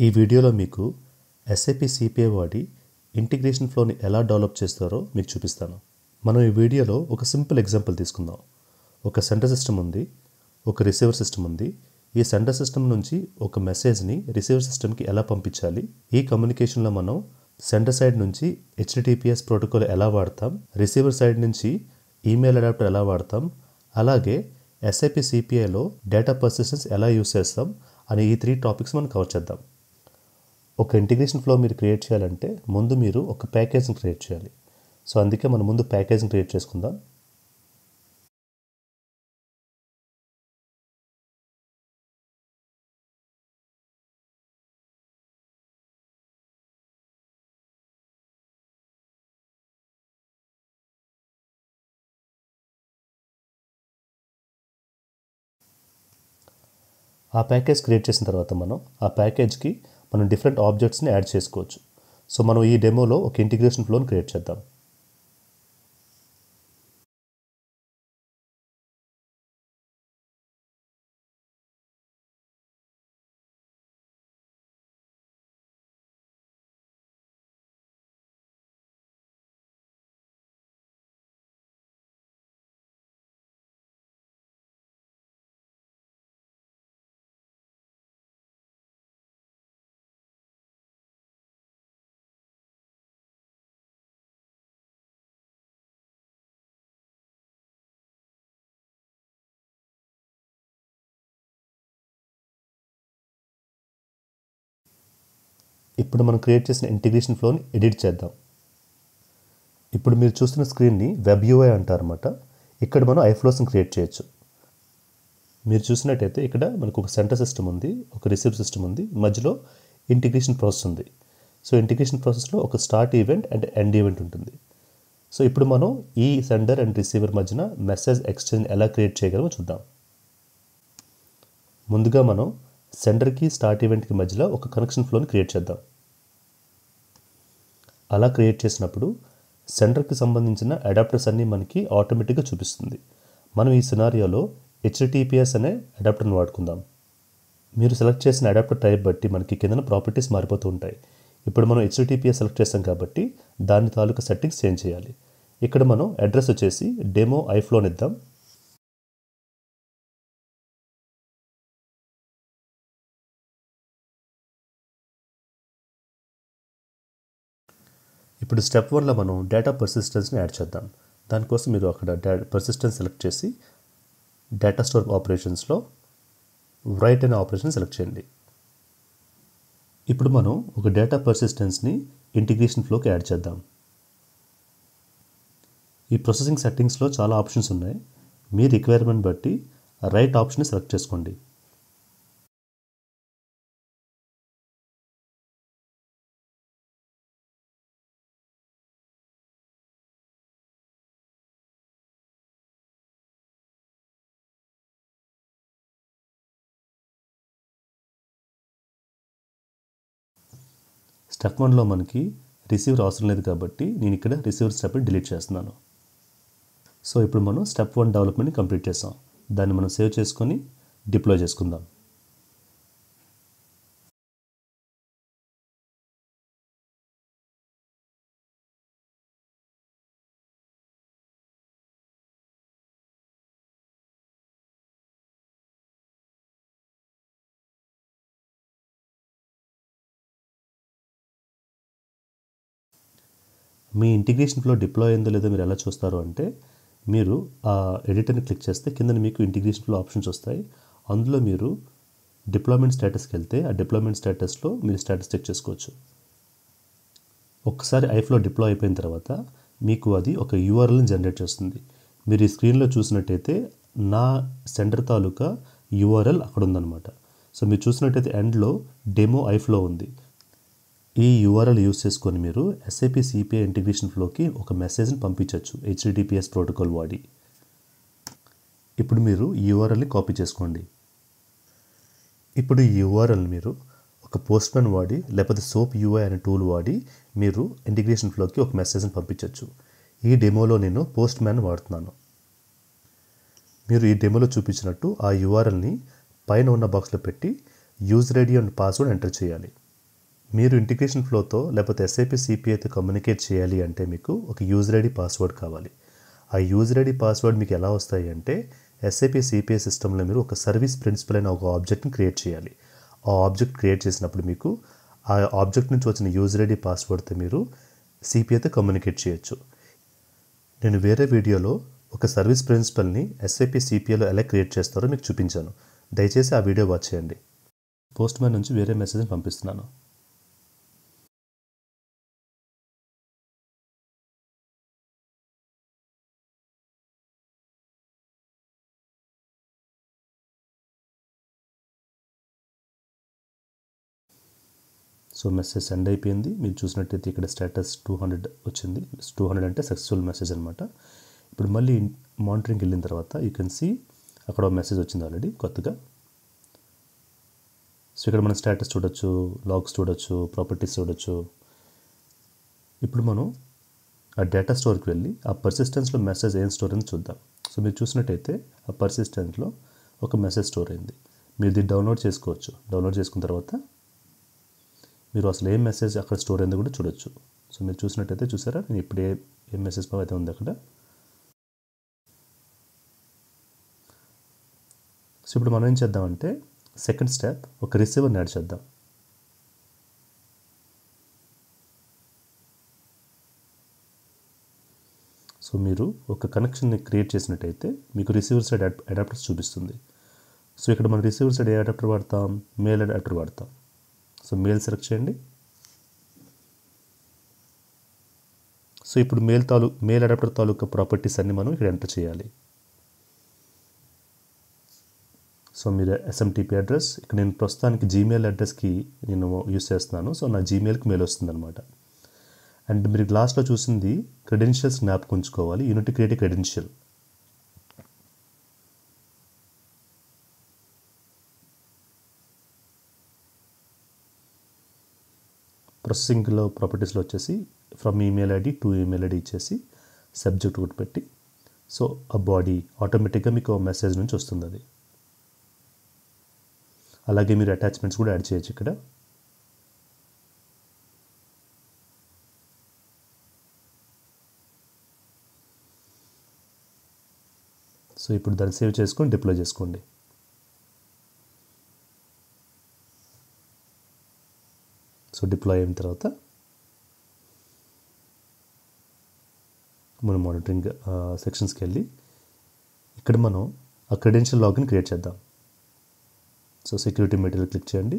ఈ వీడియోలో మీకు ఎస్ఏపి సిపిఐ వాడి ఇంటిగ్రేషన్ ఫ్లోని ఎలా డెవలప్ చేస్తారో మీకు చూపిస్తాను. మనం ఈ వీడియోలో ఒక సింపుల్ ఎగ్జాంపుల్ తీసుకుందాం. ఒక సెంటర్ సిస్టమ్ ఉంది ఒక రిసీవర్ సిస్టమ్ ఉంది. ఈ సెంటర్ సిస్టమ్ నుంచి ఒక మెసేజ్ని రిసీవర్ సిస్టమ్కి ఎలా పంపించాలి? ఈ కమ్యూనికేషన్లో మనం సెంటర్ సైడ్ నుంచి హెచ్డిటిపిఎస్ ప్రోటోకాల్ ఎలా వాడతాం? రిసీవర్ సైడ్ నుంచి ఈమెయిల్ అడాప్టర్ ఎలా వాడతాం? అలాగే ఎస్ఐపి సిపిఐలో డేటా పర్సిస్టెన్స్ ఎలా యూస్ చేస్తాం? అనే ఈ త్రీ టాపిక్స్ మనం కవర్ చేద్దాం. ఒక ఇంటిగ్రేషన్ ఫ్లో మీరు క్రియేట్ చేయాలంటే ముందు మీరు ఒక ప్యాకేజ్ని క్రియేట్ చేయాలి. సో అందుకే మనం ముందు ప్యాకేజ్ని క్రియేట్ చేసుకుందాం. ఆ ప్యాకేజ్ క్రియేట్ చేసిన తర్వాత మనం ఆ ప్యాకేజ్కి మనం డిఫరెంట్ ఆబ్జెక్ట్స్ని యాడ్ చేసుకోవచ్చు. సో మనం ఈ డెమోలో ఒక ఇంటిగ్రేషన్ ఫ్లోని క్రియేట్ చేద్దాం. ఇప్పుడు మనం క్రియేట్ చేసిన ఇంటిగ్రేషన్ ఫ్లోని ఎడిట్ చేద్దాం. ఇప్పుడు మీరు చూస్తున్న స్క్రీన్ని వెబ్ యూఐ అంటారన్నమాట. ఇక్కడ మనం ఐఫ్లోస్ని క్రియేట్ చేయొచ్చు. మీరు చూసినట్టయితే ఇక్కడ మనకు ఒక సెంటర్ సిస్టమ్ ఉంది ఒక రిసీవ్ సిస్టమ్ ఉంది మధ్యలో ఇంటిగ్రేషన్ ప్రాసెస్ ఉంది. సో ఇంటిగ్రేషన్ ప్రాసెస్లో ఒక start event and end event ఉంటుంది. సో ఇప్పుడు మనం ఈ సెండర్ అండ్ రిసీవర్ మధ్యన మెసేజ్ ఎక్స్చేంజ్ ఎలా క్రియేట్ చేయగలమో చూద్దాం. ముందుగా మనం సెండర్కి స్టార్ట్ ఈవెంట్కి మధ్యలో ఒక కనెక్షన్ ఫ్లోని క్రియేట్ చేద్దాం. అలా క్రియేట్ చేసినప్పుడు సెండర్కి సంబంధించిన అడాప్టర్స్ అన్నీ మనకి ఆటోమేటిక్గా చూపిస్తుంది. మనం ఈ సినారియోలో హెచ్టిటిపిఎస్ అనే అడాప్టర్ని వాడుకుందాం. మీరు సెలెక్ట్ చేసిన అడాప్టర్ టైప్ బట్టి మనకి కింద ప్రాపర్టీస్ మారిపోతూ ఉంటాయి. ఇప్పుడు మనం హెచ్టిటిపిఎస్ సెలెక్ట్ చేస్తాం కాబట్టి దాని తాలూకా సెట్టింగ్స్ చేంజ్ చేయాలి. ఇక్కడ మనం అడ్రస్ వచ్చేసి డెమో ఐఫ్లోని ఇద్దాం. ఇప్పుడు స్టెప్ వన్లో మనం డేటా పర్సిస్టెన్స్ని యాడ్ చేద్దాం. దానికోసం మీరు అక్కడ డా పర్సిస్టెన్స్ సెలెక్ట్ చేసి డేటా స్టోర్ ఆపరేషన్స్లో రైట్ అనే ఆపరేషన్ సెలెక్ట్ చేయండి. ఇప్పుడు మనం ఒక డేటా పర్సిస్టెన్స్ని ఇంటిగ్రేషన్ ఫ్లోకి యాడ్ చేద్దాం. ఈ ప్రాసెసింగ్ సెట్టింగ్స్లో చాలా ఆప్షన్స్ ఉన్నాయి. మీ రిక్వైర్మెంట్ బట్టి రైట్ ఆప్షన్ని సెలెక్ట్ చేసుకోండి. స్టెప్ వన్లో మనకి రిసీవర్ అవసరం లేదు కాబట్టి నేను ఇక్కడ రిసీవర్ స్టెప్ని డిలీట్ చేస్తున్నాను. సో ఇప్పుడు మనం స్టెప్ వన్ డెవలప్మెంట్ని కంప్లీట్ చేసాం దాన్ని మనం సేవ్ చేసుకొని డిప్లాయ్ చేసుకుందాం. మీ ఇంటిగ్రేషన్ ఫ్లో డిప్లాయ్ అయిందో లేదో మీరు ఎలా చూస్తారు అంటే మీరు ఆ ఎడిటర్ని క్లిక్ చేస్తే కింద మీకు ఇంటిగ్రేషన్ ఫ్లో ఆప్షన్స్ వస్తాయి. అందులో మీరు డిప్లాయ్మెంట్ స్టేటస్కి వెళ్తే ఆ డిప్లాయ్మెంట్ స్టేటస్లో మీరు స్టేటస్ చెక్ చేసుకోవచ్చు. ఒక్కసారి ఐఫ్లో డిప్లాయ్ అయిపోయిన తర్వాత మీకు అది ఒక యూఆర్ఎల్ని జనరేట్ చేస్తుంది. మీరు ఈ స్క్రీన్లో చూసినట్టయితే నా సెంటర్ తాలూకా యూఆర్ఎల్ అక్కడ ఉందన్నమాట. సో మీరు చూసినట్టయితే ఎండ్లో డెమో ఐఫ్లో ఉంది. ఈ యూఆర్ఎల్ యూస్ చేసుకొని మీరు ఎస్ఐపి సిపిఐ ఇంటిగ్రేషన్ ఫ్లోకి ఒక మెసేజ్ని పంపించవచ్చు హెచ్డిటిపిఎస్ ప్రోటోకాల్ వాడి ఇప్పుడు మీరు యూఆర్ఎల్ని కాపీ చేసుకోండి. ఇప్పుడు ఈ యూఆర్ఎల్ మీరు ఒక పోస్ట్మెన్ వాడి లేకపోతే సోప్ యూఐ అనే టూల్ వాడి మీరు ఇంటిగ్రేషన్ ఫ్లోకి ఒక మెసేజ్ని పంపించవచ్చు ఈ డెమోలో నేను పోస్ట్ మ్యాన్ వాడుతున్నాను. మీరు ఈ డెమోలో చూపించినట్టు ఆ యూఆర్ఎల్ని పైన ఉన్న బాక్స్లో పెట్టి user ID and password enter చేయాలి. మీరు ఇంటిగ్రేషన్ ఫ్లోతో లేకపోతే ఎస్ఐపి సిపిఐతో కమ్యూనికేట్ చేయాలి అంటే మీకు ఒక యూజర్ ఐడి పాస్వర్డ్ కావాలి. ఆ యూజర్ ఐడి పాస్వర్డ్ మీకు ఎలా వస్తాయి అంటే ఎస్ఐపి సిపిఐ సిస్టంలో మీరు ఒక సర్వీస్ ప్రిన్సిపల్ అయిన ఒక ఆబ్జెక్ట్ని క్రియేట్ చేయాలి. ఆ ఆబ్జెక్ట్ క్రియేట్ చేసినప్పుడు మీకు ఆ ఆబ్జెక్ట్ నుంచి వచ్చిన యూజర్ ఐడి పాస్వర్డ్తో మీరు సిపిఐతో కమ్యూనికేట్ చేయొచ్చు. నేను వేరే వీడియోలో ఒక సర్వీస్ ప్రిన్సిపల్ని ఎస్ఐపి సిపిఐలో ఎలా క్రియేట్ చేస్తారో మీకు చూపించాను. దయచేసి ఆ వీడియో వాచ్ చేయండి. పోస్ట్ మ్యాన్ నుంచి వేరే మెసేజ్ని పంపిస్తున్నాను. సో మెసేజ్ సెండ్ అయిపోయింది. మీరు చూసినట్టయితే ఇక్కడ స్టేటస్ టూ హండ్రెడ్ వచ్చింది. టూ హండ్రెడ్ అంటే సక్సెస్ఫుల్ మెసేజ్ అనమాట ఇప్పుడు మళ్ళీ మానిటరింగ్కి వెళ్ళిన తర్వాత యూ కెన్ సీ అక్కడ మెసేజ్ వచ్చింది ఆల్రెడీ కొత్తగా. సో ఇక్కడ మనం స్టేటస్ చూడొచ్చు లాగ్స్ చూడొచ్చు ప్రాపర్టీస్ చూడొచ్చు. ఇప్పుడు మనం ఆ డేటా స్టోర్కి వెళ్ళి ఆ పర్సిస్టెన్స్లో మెసేజ్ ఏం స్టోర్ అని చూద్దాం. సో మీరు చూసినట్టయితే ఆ పర్సిస్టెన్స్లో ఒక మెసేజ్ స్టోర్ అయింది. మీరు దీన్ని డౌన్లోడ్ చేసుకోవచ్చు. డౌన్లోడ్ చేసుకున్న తర్వాత మీరు అసలు ఏం మెసేజ్ అక్కడ స్టోర్ అయిందో కూడా చూడొచ్చు. సో మీరు చూసినట్టయితే చూసారా? నేను ఇప్పుడు ఏ ఏ మెసేజ్ అయితే ఉంది అక్కడ? సో ఇప్పుడు మనం ఏం చేద్దామంటే సెకండ్ స్టెప్ ఒక రిసీవర్ని యాడ్ చేద్దాం. సో మీరు ఒక కనెక్షన్ని క్రియేట్ చేసినట్టయితే మీకు రిసీవర్ సైడ్ అడాప్టర్స్ చూపిస్తుంది. సో ఇక్కడ మనం రిసీవర్ సైడ్ ఏ అడాప్టర్ వాడతాం? మేల్ అడాప్టర్ వాడతాం. సో మేల్ సెలెక్ట్ చేయండి. సో ఇప్పుడు మేల్ తాలూ మేల్ అడాప్టర్ తాలూకా ప్రాపర్టీస్ అన్ని మనం ఇక్కడ ఎంటర్ చేయాలి. సో మీరు ఎస్ఎంటీపీ అడ్రస్ ఇక్కడ నేను ప్రస్తుతానికి జీమెయిల్ అడ్రస్కి నేను యూస్ చేస్తున్నాను. సో నా జీమెయిల్కి మెయిల్ వస్తుందన్నమాట. అండ్ మీరు లాస్ట్లో చూసింది క్రెడెన్షియల్స్ జ్ఞాపకం ఉంచుకోవాలి. Unit create credential. ప్రాసెసింగ్లో ప్రాపర్టీస్లో వచ్చేసి from email ID to email ID ఇచ్చేసి సబ్జెక్ట్ ఒకటి పెట్టి సో ఆ బాడీ ఆటోమేటిక్గా మీకు మెసేజ్ నుంచి వస్తుంది అది. అలాగే మీరు అటాచ్మెంట్స్ కూడా యాడ్ చేయొచ్చు ఇక్కడ. సో ఇప్పుడు దాన్ని సేవ్ చేసుకొని డిప్లాయ్ చేసుకోండి. సో డిప్లాయ్ అయిన తర్వాత మనం మానిటరింగ్ సెక్షన్స్కి వెళ్ళి ఇక్కడ మనం ఆ క్రెడెన్షియల్ లాగిన్ క్రియేట్ చేద్దాం. సో సెక్యూరిటీ మెటీరియల్ క్లిక్ చేయండి.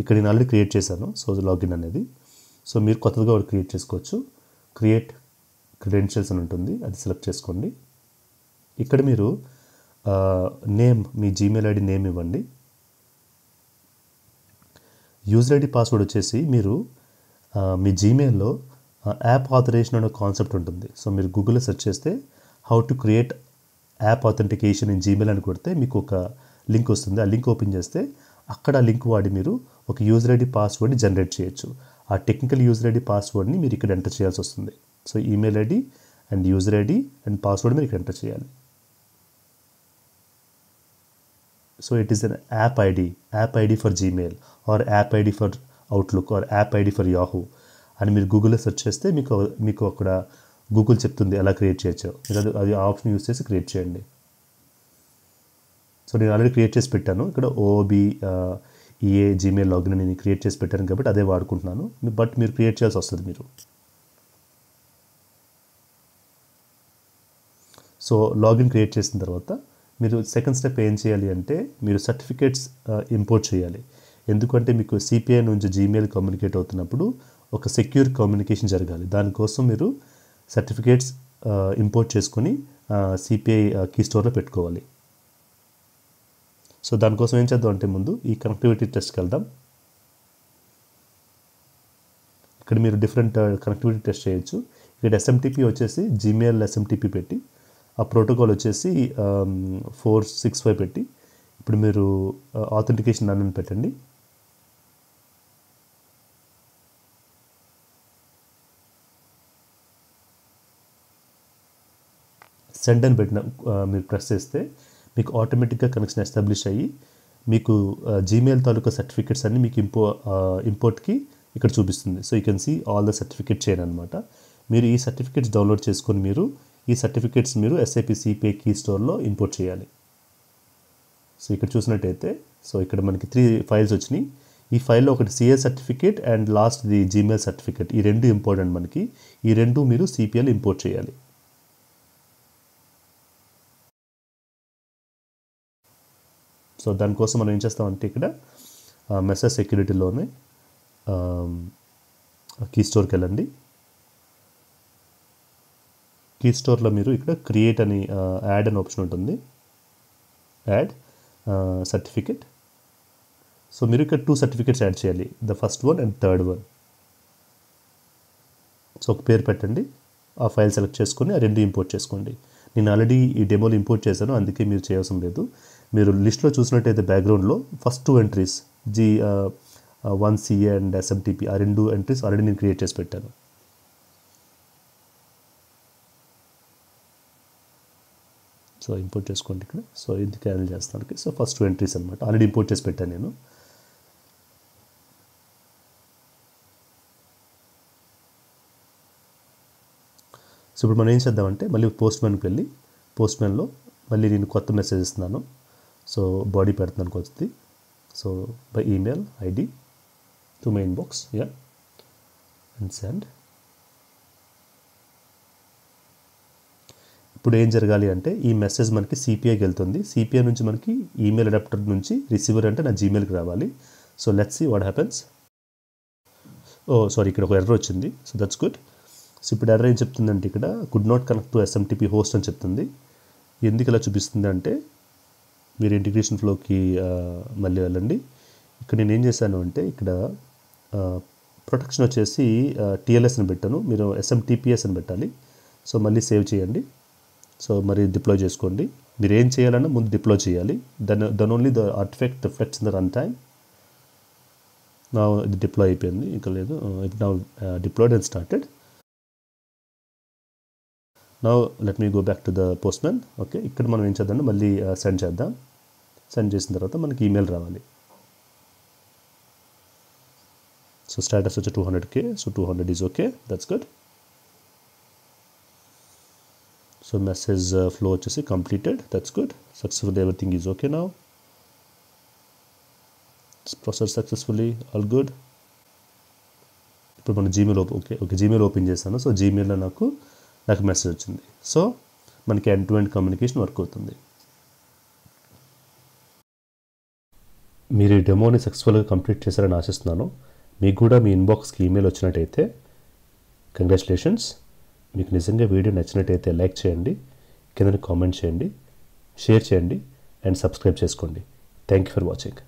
ఇక్కడ నేను ఆల్రెడీ క్రియేట్ చేశాను. సో లాగిన్ అనేది. సో మీరు కొత్తగా ఒకటి క్రియేట్ చేసుకోవచ్చు. క్రియేట్ క్రెడెన్షియల్స్ అని ఉంటుంది. అది సెలెక్ట్ చేసుకోండి. ఇక్కడ మీరు నేమ్ మీ జీమెయిల్ ఐడి నేమ్ ఇవ్వండి. యూజర్ ఐడి పాస్వర్డ్ వచ్చేసి మీరు మీ జీమెయిల్లో యాప్ ఆథరేషన్ అనే కాన్సెప్ట్ ఉంటుంది. సో మీరు గూగుల్లో సెర్చ్ చేస్తే how to create app authentication in Gmail అని కొడితే మీకు ఒక లింక్ వస్తుంది. ఆ లింక్ ఓపెన్ చేస్తే అక్కడ లింక్ వాడి మీరు ఒక యూజర్ ఐడి పాస్వర్డ్ని జనరేట్ చేయొచ్చు. ఆ టెక్నికల్ యూజర్ ఐడి పాస్వర్డ్ని మీరు ఇక్కడ ఎంటర్ చేయాల్సి వస్తుంది. So email ID and user ID and password మీరు ఇక్కడ ఎంటర్ చేయాలి. So it is an app ID app ID for Gmail or app ID for Outlook or app ID for Yahoo అని మీరు గూగుల్లో సెర్చ్ చేస్తే మీకు మీకు అక్కడ గూగుల్ చెప్తుంది ఎలా క్రియేట్ చేయొచ్చు. మీరు అది అది ఆప్షన్ యూస్ చేసి క్రియేట్ చేయండి. సో నేను ఆల్రెడీ క్రియేట్ చేసి పెట్టాను. ఇక్కడ O B E A Gmail login నేను క్రియేట్ చేసి పెట్టాను కాబట్టి అదే వాడుకుంటున్నాను. బట్ మీరు క్రియేట్ చేయాల్సి వస్తుంది మీరు. సో లాగిన్ క్రియేట్ చేసిన తర్వాత మీరు సెకండ్ స్టెప్ ఏం చేయాలి అంటే మీరు సర్టిఫికేట్స్ ఇంపోర్ట్ చేయాలి. ఎందుకంటే మీకు సిపిఐ నుంచి జీమెయిల్ కమ్యూనికేట్ అవుతున్నప్పుడు ఒక సెక్యూర్ కమ్యూనికేషన్ జరగాలి. దానికోసం మీరు సర్టిఫికేట్స్ ఇంపోర్ట్ చేసుకొని సిపిఐ కీ స్టోర్లో పెట్టుకోవాలి. సో దానికోసం ఏం చేద్దాం అంటే ముందు ఈ కనెక్టివిటీ టెస్ట్కి వెళ్దాం. ఇక్కడ మీరు డిఫరెంట్ కనెక్టివిటీ టెస్ట్ చేయొచ్చు. ఇక్కడ ఎస్ఎంటీపీ వచ్చేసి జీమెయిల్ ఎస్ఎంటీపీ పెట్టి ఆ ప్రోటోకాల్ వచ్చేసి ఫోర్ సిక్స్ ఫైవ్ పెట్టి ఇప్పుడు మీరు ఆథెంటికేషన్ నన్ను పెట్టండి. సెండ్ అని పెట్టిన మీరు ప్రెస్ చేస్తే మీకు ఆటోమేటిక్గా కనెక్షన్ ఎస్టాబ్లిష్ అయ్యి మీకు జీమెయిల్ తాలూకా సర్టిఫికెట్స్ అన్ని మీకు ఇంపో ఇంపోర్ట్కి ఇక్కడ చూపిస్తుంది. So you can see all the certificate chain అనమాట మీరు ఈ సర్టిఫికేట్స్ డౌన్లోడ్ చేసుకొని మీరు ఈ సర్టిఫికేట్స్ మీరు ఎస్ఐపి సిపిఐ కీ స్టోర్లో ఇంపోర్ట్ చేయాలి. సో ఇక్కడ చూసినట్టయితే సో ఇక్కడ మనకి త్రీ ఫైల్స్ వచ్చినాయి. ఈ ఫైల్లో ఒకటి CA certificate and last the Gmail certificate ఈ రెండు ఇంపార్టెంట్ మనకి. ఈ రెండు మీరు సిపిఎల్ ఇంపోర్ట్ చేయాలి. సో దానికోసం మనం ఏం చేస్తామంటే ఇక్కడ మెసేజ్ సెక్యూరిటీలోనే కీ స్టోర్కి వెళ్ళండి. కీ స్టోర్లో మీరు ఇక్కడ క్రియేట్ అని యాడ్ అని ఆప్షన్ ఉంటుంది. యాడ్ సర్టిఫికెట్ సో మీరు ఇక్కడ టూ సర్టిఫికెట్స్ యాడ్ చేయాలి. The first one and third one so ఒక పేరు పెట్టండి. ఆ ఫైల్ సెలెక్ట్ చేసుకొని ఆ రెండు ఇంపోర్ట్ చేసుకోండి. నేను ఆల్రెడీ ఈ డెమోలు ఇంపోర్ట్ చేశాను. అందుకే మీరు చేయవసరం లేదు. మీరు లిస్ట్లో చూసినట్టయితే బ్యాక్గ్రౌండ్లో first two entries G one CA and SMTP ఆ రెండు ఎంట్రీస్ ఆల్రెడీ నేను క్రియేట్ చేసి పెట్టాను. సో ఇంపోర్ట్ చేసుకోండి ఇక్కడ. సో ఇది క్యాన్సిల్ చేస్తాను సో ఫస్ట్ టూ ఎంట్రీస్ అనమాట ఆల్రెడీ ఇంపోర్ట్ చేసి పెట్టాను నేను. సో ఇప్పుడు మనం ఏం చేద్దామంటే మళ్ళీ పోస్ట్ మ్యాన్కి వెళ్ళి పోస్ట్ మ్యాన్లో మళ్ళీ నేను కొత్త మెసేజ్ ఇస్తున్నాను. సో బాడీ పెడుతున్నాను కొత్తది. So by email ID to my inbox yeah and send ఇప్పుడు ఏం జరగాలి అంటే ఈ మెసేజ్ మనకి సిపిఐకి వెళ్తుంది. సిపిఐ నుంచి మనకి ఈమెయిల్ అడాప్టర్ నుంచి రిసీవర్ అంటే నా జీమెయిల్కి రావాలి. So let's see what happens oh sorry ఇక్కడ ఒక ఎర్ర వచ్చింది. సో దట్స్ గుడ్ సో ఇప్పుడు ఎర్ర ఏం చెప్తుందంటే ఇక్కడ could not connect to SMTP host అని చెప్తుంది. ఎందుకు ఇలా చూపిస్తుంది అంటే మీరు ఇంటిగ్రేషన్ ఫ్లోకి మళ్ళీ వెళ్ళండి. ఇక్కడ నేను ఏం చేశాను అంటే ఇక్కడ ప్రొటెక్షన్ వచ్చేసి టీఎల్ఎస్ అని పెట్టాను. మీరు ఎస్ఎంటీపీఎస్ అని పెట్టాలి. సో మళ్ళీ సేవ్ చేయండి. సో మరి డిప్లాయ్ చేసుకోండి. మీరు ఏం చేయాలన్నా ముందు డిప్లాయ్ చేయాలి. Then then only the artifact reflects in the run time నా ఇది డిప్లాయ్ అయిపోయింది. ఇంకా లేదు. ఇప్పుడు నా డిప్లాయిడ్ అండ్ స్టార్టెడ్ నా let me go back to the postman okay ఇక్కడ మనం ఏం చేద్దాం మళ్ళీ uh, సెండ్ చేద్దాం. సెండ్ చేసిన తర్వాత మనకి ఈమెయిల్ రావాలి. సో స్టేటస్ వచ్చి two hundred k so two hundred is okay that's good so message flow వచ్చేసి completed that's good successful everything is okay నా ప్రాసెస్ సక్సెస్ఫుల్లీ ఆల్ గుడ్ ఇప్పుడు మన Gmail open okay okay Gmail open చేశాను. So జీమెయిల్లో నాకు నాకు message వచ్చింది. So మనకి end to end communication work అవుతుంది. మీరు ఈ డెమోని సక్సెస్ఫుల్గా కంప్లీట్ చేశారని ఆశిస్తున్నాను. మీకు కూడా మీ ఇన్బాక్స్కి ఈమెయిల్ వచ్చినట్టయితే కంగ్రాచులేషన్స్ మీకు నిజంగా వీడియో నచ్చినట్టయితే లైక్ చేయండి కింద కామెంట్ చేయండి షేర్ చేయండి అండ్ సబ్స్క్రైబ్ చేసుకోండి. Thank you for watching